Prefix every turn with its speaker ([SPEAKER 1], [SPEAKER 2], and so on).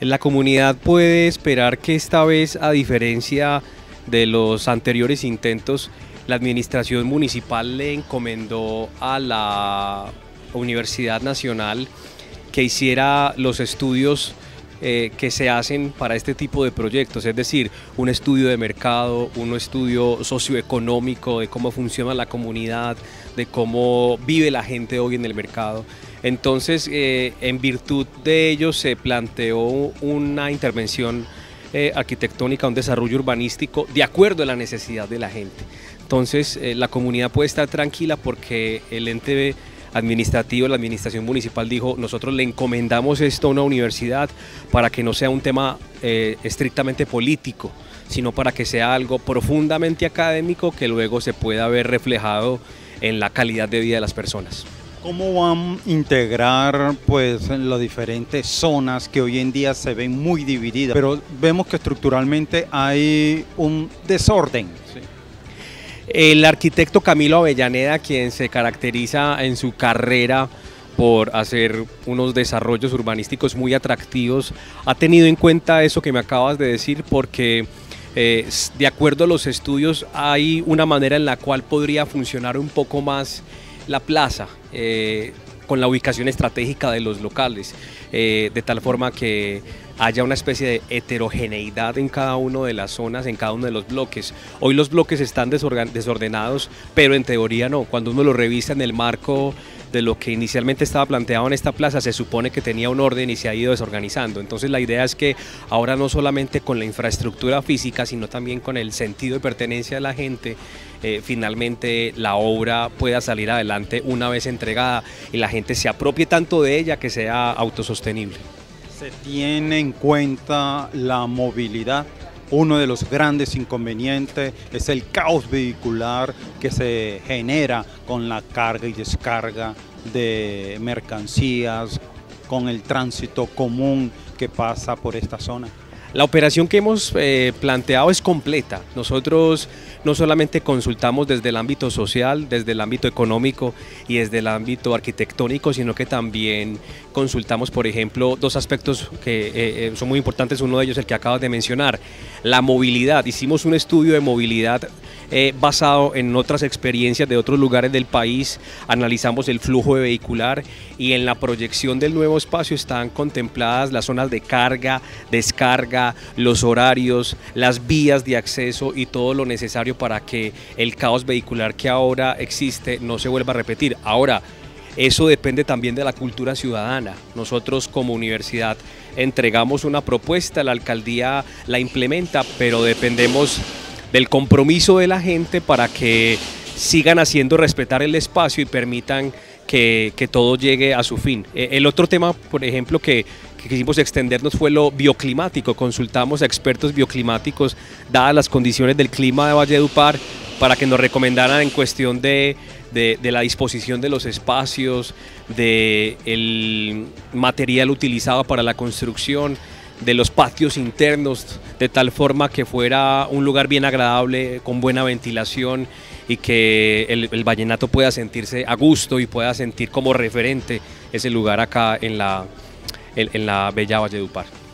[SPEAKER 1] La comunidad puede esperar que esta vez, a diferencia de los anteriores intentos, la administración municipal le encomendó a la Universidad Nacional que hiciera los estudios eh, que se hacen para este tipo de proyectos, es decir, un estudio de mercado, un estudio socioeconómico de cómo funciona la comunidad, de cómo vive la gente hoy en el mercado. Entonces, eh, en virtud de ello se planteó una intervención eh, arquitectónica, un desarrollo urbanístico de acuerdo a la necesidad de la gente. Entonces, la comunidad puede estar tranquila porque el ente administrativo, la administración municipal dijo, nosotros le encomendamos esto a una universidad para que no sea un tema estrictamente político, sino para que sea algo profundamente académico que luego se pueda ver reflejado en la calidad de vida de las personas.
[SPEAKER 2] ¿Cómo van a integrar pues las diferentes zonas que hoy en día se ven muy divididas? Pero vemos que estructuralmente hay un desorden.
[SPEAKER 1] El arquitecto Camilo Avellaneda, quien se caracteriza en su carrera por hacer unos desarrollos urbanísticos muy atractivos, ha tenido en cuenta eso que me acabas de decir porque eh, de acuerdo a los estudios hay una manera en la cual podría funcionar un poco más la plaza eh, con la ubicación estratégica de los locales, eh, de tal forma que haya una especie de heterogeneidad en cada una de las zonas, en cada uno de los bloques. Hoy los bloques están desordenados, pero en teoría no. Cuando uno lo revisa en el marco de lo que inicialmente estaba planteado en esta plaza, se supone que tenía un orden y se ha ido desorganizando. Entonces la idea es que ahora no solamente con la infraestructura física, sino también con el sentido de pertenencia de la gente, eh, finalmente la obra pueda salir adelante una vez entregada y la gente se apropie tanto de ella que sea autosostenible.
[SPEAKER 2] ¿Se tiene en cuenta la movilidad? Uno de los grandes inconvenientes es el caos vehicular que se genera con la carga y descarga de mercancías, con el tránsito común que pasa por esta zona.
[SPEAKER 1] La operación que hemos eh, planteado es completa. Nosotros no solamente consultamos desde el ámbito social, desde el ámbito económico y desde el ámbito arquitectónico, sino que también consultamos, por ejemplo, dos aspectos que eh, eh, son muy importantes. Uno de ellos, el que acabas de mencionar, la movilidad. Hicimos un estudio de movilidad basado en otras experiencias de otros lugares del país, analizamos el flujo de vehicular y en la proyección del nuevo espacio están contempladas las zonas de carga, descarga, los horarios, las vías de acceso y todo lo necesario para que el caos vehicular que ahora existe no se vuelva a repetir. Ahora, eso depende también de la cultura ciudadana. Nosotros como universidad entregamos una propuesta, la alcaldía la implementa, pero dependemos del compromiso de la gente para que sigan haciendo respetar el espacio y permitan que, todo llegue a su fin. E, el otro tema, por ejemplo, que, quisimos extendernos fue lo bioclimático. Consultamos a expertos bioclimáticos, dadas las condiciones del clima de Valledupar, para que nos recomendaran en cuestión de, la disposición de los espacios, del material utilizado para la construcción, de los patios internos, de tal forma que fuera un lugar bien agradable, con buena ventilación y que el, vallenato pueda sentirse a gusto y pueda sentir como referente ese lugar acá en la, en, en la bella Valledupar.